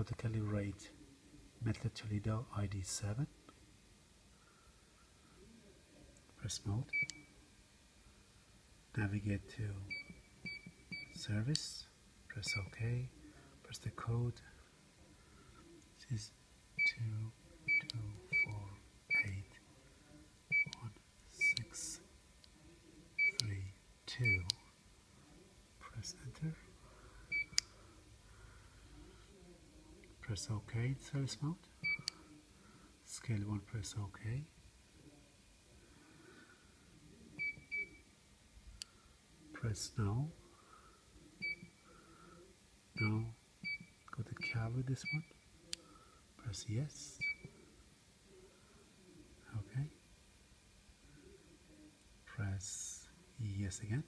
how to calibrate Mettler Toledo ID7 press mode. Navigate to service. Press OK. Press the code. This is 22481632 press enter press OK in service mode. Scale 1 press OK. Press no. No. Go to with this one. Press yes. Okay. Press yes again.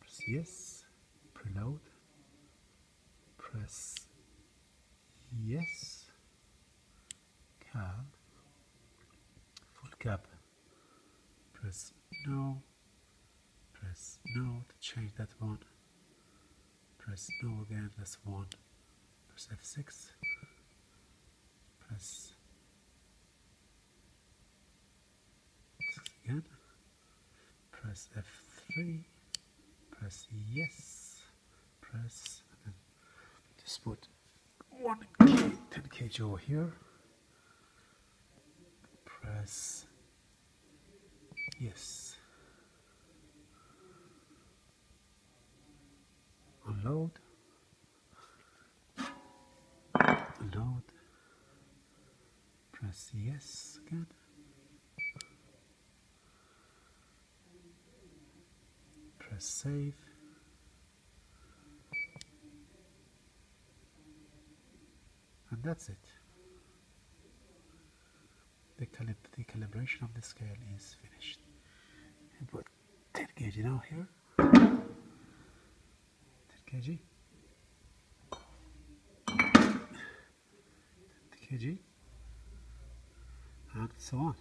Press yes. Preload press yes. Cab. Full cap press no. Press no to change that one. Press no again that's one. Press F6 press again. Press F3 press yes. Press just put one 10 kg over here. Press yes. Unload. Unload. Press yes again. Press save. That's it. The, calib the calibration of the scale is finished. I put 10 kg now here. 10 kg. 10 kg. And so on.